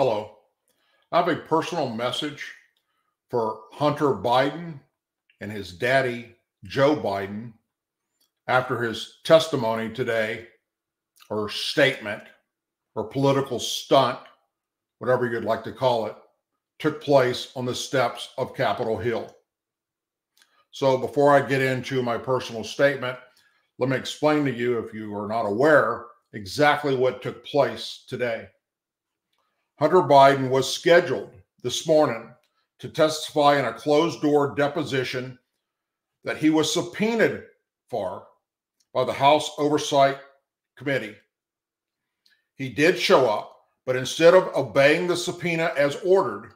Hello. I have a personal message for Hunter Biden and his daddy, Joe Biden, after his testimony today, or statement, or political stunt, whatever you'd like to call it, took place on the steps of Capitol Hill. So before I get into my personal statement, let me explain to you, if you are not aware, exactly what took place today. Hunter Biden was scheduled this morning to testify in a closed door deposition that he was subpoenaed for by the House Oversight Committee. He did show up, but instead of obeying the subpoena as ordered,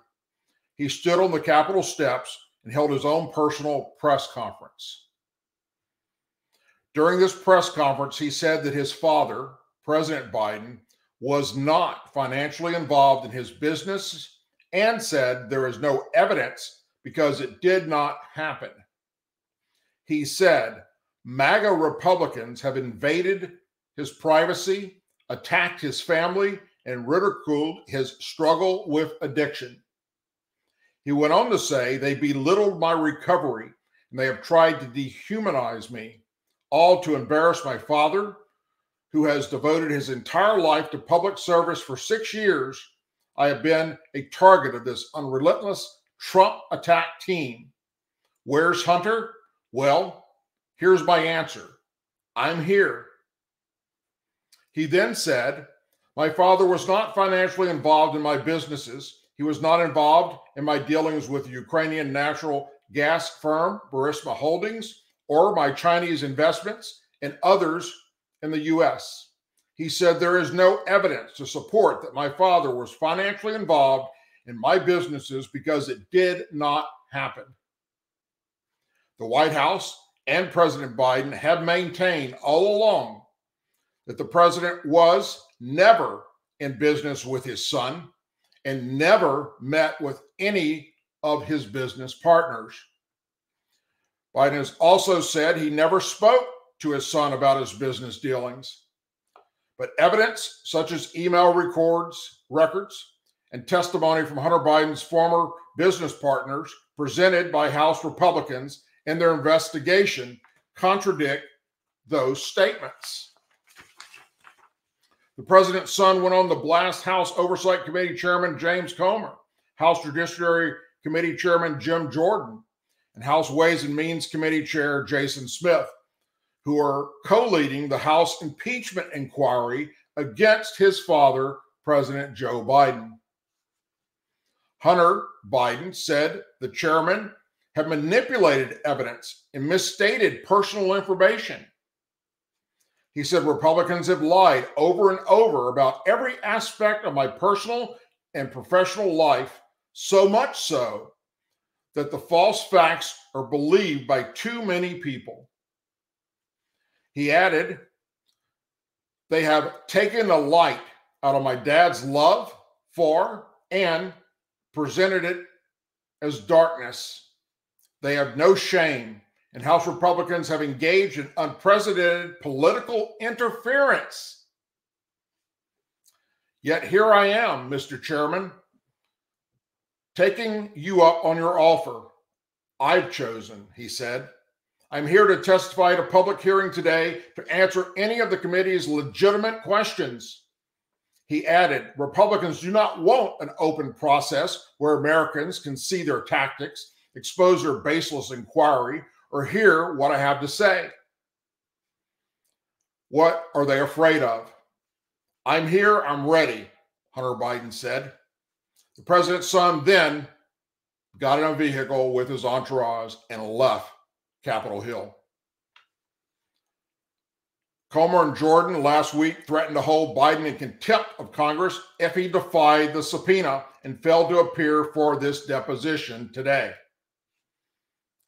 he stood on the Capitol steps and held his own personal press conference. During this press conference, he said that his father, President Biden, was not financially involved in his business and said there is no evidence because it did not happen. He said MAGA Republicans have invaded his privacy, attacked his family, and ridiculed his struggle with addiction. He went on to say they belittled my recovery and they have tried to dehumanize me, all to embarrass my father, who has devoted his entire life to public service for six years, I have been a target of this unrelentless Trump attack team. Where's Hunter? Well, here's my answer I'm here. He then said, My father was not financially involved in my businesses. He was not involved in my dealings with the Ukrainian natural gas firm, Burisma Holdings, or my Chinese investments and others in the U.S. He said, There is no evidence to support that my father was financially involved in my businesses because it did not happen. The White House and President Biden have maintained all along that the president was never in business with his son and never met with any of his business partners. Biden has also said he never spoke to his son about his business dealings. But evidence such as email records, records, and testimony from Hunter Biden's former business partners presented by House Republicans in their investigation contradict those statements. The president's son went on to blast House Oversight Committee Chairman James Comer, House Judiciary Committee Chairman Jim Jordan, and House Ways and Means Committee Chair Jason Smith who are co leading the House impeachment inquiry against his father, President Joe Biden. Hunter Biden said the chairman had manipulated evidence and misstated personal information. He said Republicans have lied over and over about every aspect of my personal and professional life, so much so that the false facts are believed by too many people. He added, They have taken the light out of my dad's love for and presented it as darkness. They have no shame, and House Republicans have engaged in unprecedented political interference. Yet here I am, Mr. Chairman, taking you up on your offer. I've chosen, he said, I'm here to testify at a public hearing today to answer any of the committee's legitimate questions. He added, Republicans do not want an open process where Americans can see their tactics, expose their baseless inquiry, or hear what I have to say. What are they afraid of? I'm here, I'm ready, Hunter Biden said. The president's son then got in a vehicle with his entourage and left Capitol Hill. Comer and Jordan last week threatened to hold Biden in contempt of Congress if he defied the subpoena and failed to appear for this deposition today.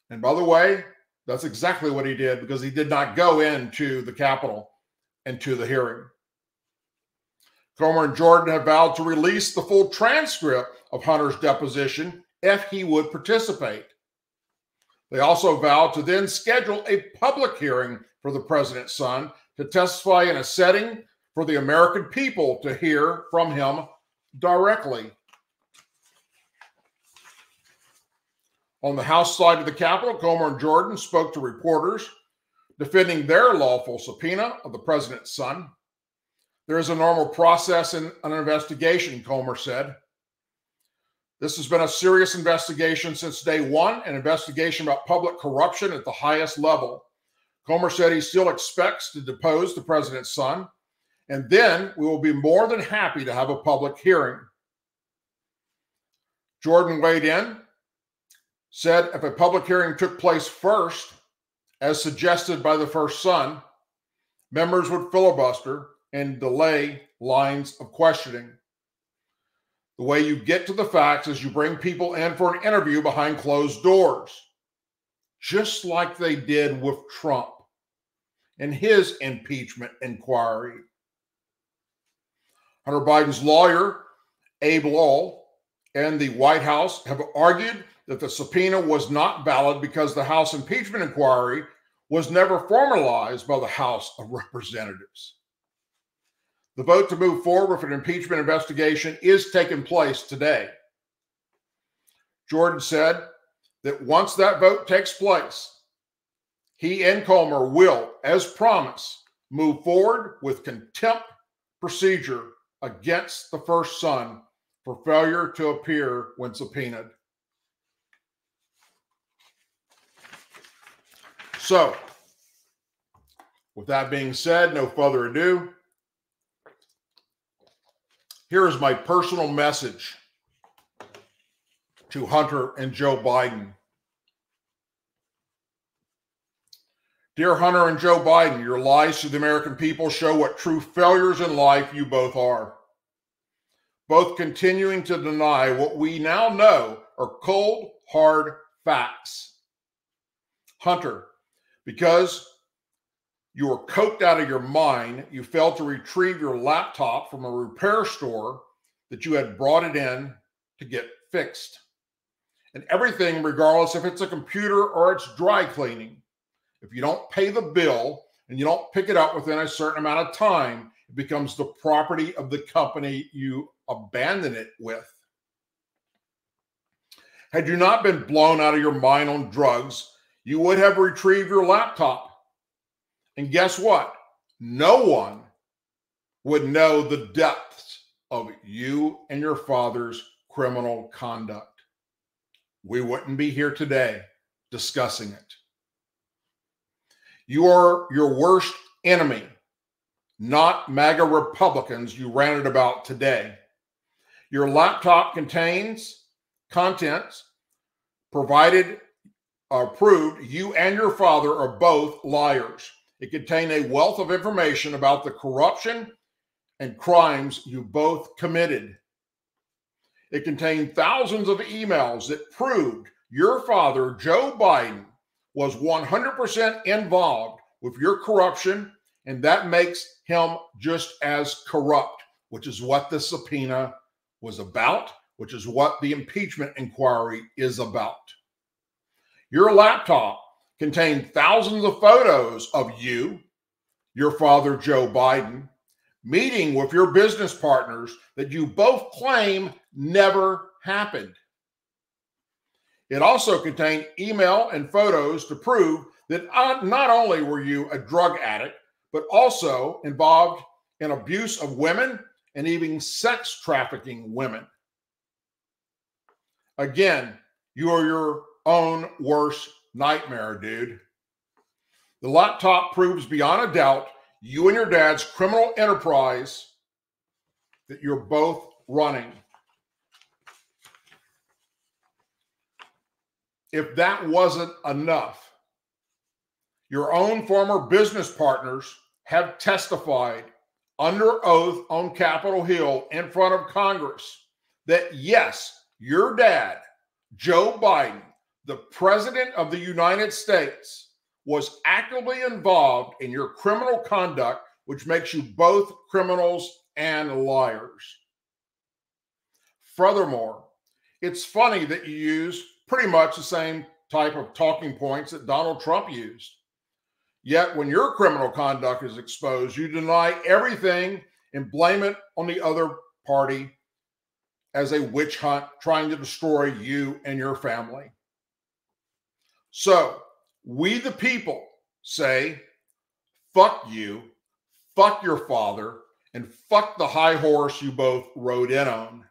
And by the way, that's exactly what he did because he did not go into the Capitol and to the hearing. Comer and Jordan have vowed to release the full transcript of Hunter's deposition if he would participate. They also vowed to then schedule a public hearing for the president's son to testify in a setting for the American people to hear from him directly. On the House side of the Capitol, Comer and Jordan spoke to reporters defending their lawful subpoena of the president's son. There is a normal process in an investigation, Comer said. This has been a serious investigation since day one, an investigation about public corruption at the highest level. Comer said he still expects to depose the president's son, and then we will be more than happy to have a public hearing. Jordan weighed in, said if a public hearing took place first, as suggested by the first son, members would filibuster and delay lines of questioning. The way you get to the facts is you bring people in for an interview behind closed doors, just like they did with Trump and his impeachment inquiry. Hunter Biden's lawyer, Abe Lowell, and the White House have argued that the subpoena was not valid because the House impeachment inquiry was never formalized by the House of Representatives. The vote to move forward with an impeachment investigation is taking place today. Jordan said that once that vote takes place, he and Comer will, as promised, move forward with contempt procedure against the first son for failure to appear when subpoenaed. So, with that being said, no further ado, here is my personal message to Hunter and Joe Biden. Dear Hunter and Joe Biden, your lies to the American people show what true failures in life you both are. Both continuing to deny what we now know are cold, hard facts. Hunter, because you were coked out of your mind. You failed to retrieve your laptop from a repair store that you had brought it in to get fixed. And everything, regardless if it's a computer or it's dry cleaning, if you don't pay the bill and you don't pick it up within a certain amount of time, it becomes the property of the company you abandon it with. Had you not been blown out of your mind on drugs, you would have retrieved your laptop and guess what? No one would know the depths of you and your father's criminal conduct. We wouldn't be here today discussing it. You are your worst enemy, not MAGA Republicans you ranted about today. Your laptop contains contents provided, uh, approved. You and your father are both liars. It contained a wealth of information about the corruption and crimes you both committed. It contained thousands of emails that proved your father, Joe Biden, was 100% involved with your corruption, and that makes him just as corrupt, which is what the subpoena was about, which is what the impeachment inquiry is about. Your laptop contained thousands of photos of you, your father, Joe Biden, meeting with your business partners that you both claim never happened. It also contained email and photos to prove that not only were you a drug addict, but also involved in abuse of women and even sex trafficking women. Again, you are your own worst nightmare, dude. The laptop proves beyond a doubt you and your dad's criminal enterprise that you're both running. If that wasn't enough, your own former business partners have testified under oath on Capitol Hill in front of Congress that yes, your dad, Joe Biden, the president of the United States was actively involved in your criminal conduct, which makes you both criminals and liars. Furthermore, it's funny that you use pretty much the same type of talking points that Donald Trump used. Yet, when your criminal conduct is exposed, you deny everything and blame it on the other party as a witch hunt trying to destroy you and your family. So, we the people say, fuck you, fuck your father, and fuck the high horse you both rode in on.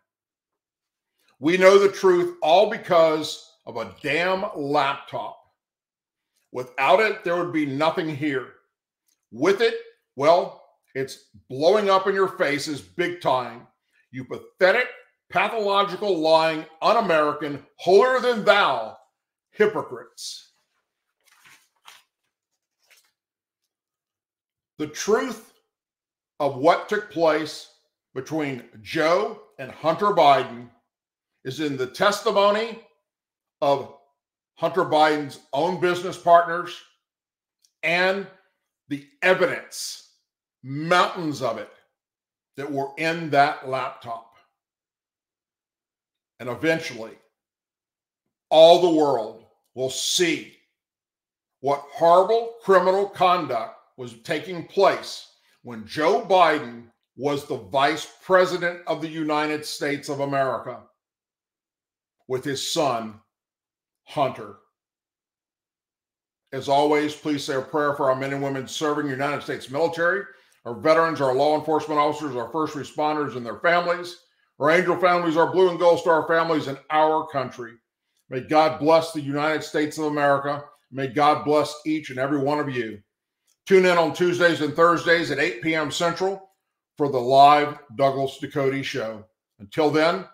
We know the truth all because of a damn laptop. Without it, there would be nothing here. With it, well, it's blowing up in your faces big time. You pathetic, pathological, lying, un American, holier than thou hypocrites. The truth of what took place between Joe and Hunter Biden is in the testimony of Hunter Biden's own business partners and the evidence, mountains of it, that were in that laptop. And eventually, all the world will see what horrible criminal conduct was taking place when Joe Biden was the vice president of the United States of America with his son, Hunter. As always, please say a prayer for our men and women serving the United States military, our veterans, our law enforcement officers, our first responders, and their families, our angel families, our blue and gold star families, and our country. May God bless the United States of America. May God bless each and every one of you. Tune in on Tuesdays and Thursdays at 8 p.m. Central for the live Douglas Ducote show. Until then,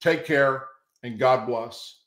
take care and God bless.